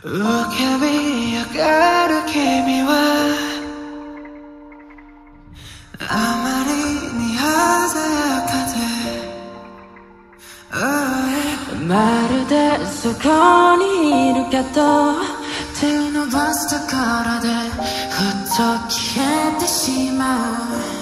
浮かび上がる君はあまりに鮮やかで、まるでそこにいるけど手を伸ばすところでふっと消えてしまう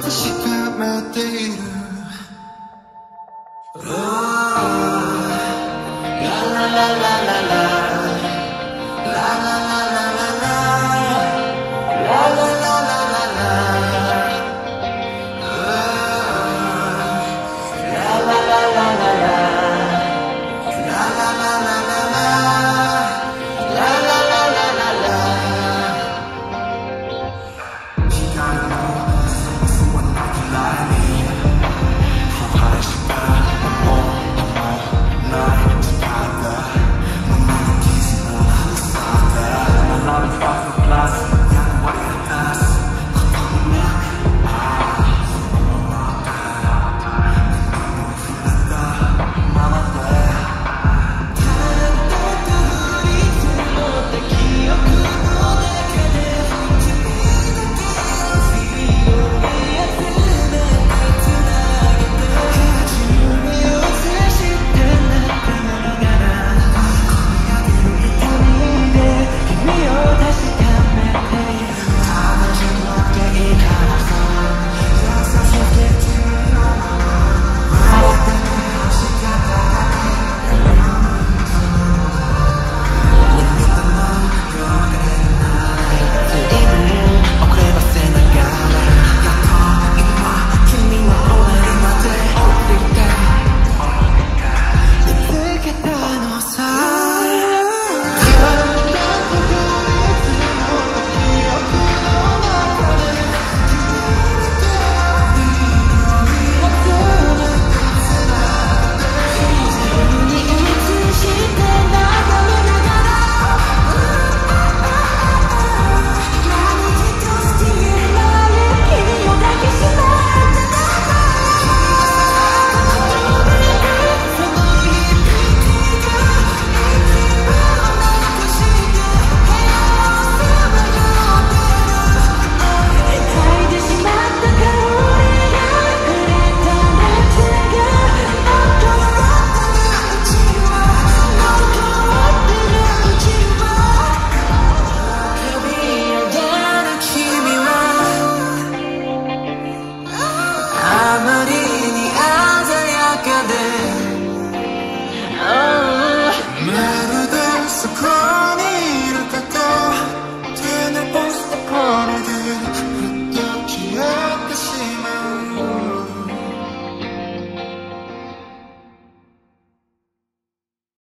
確かめている。ララララララ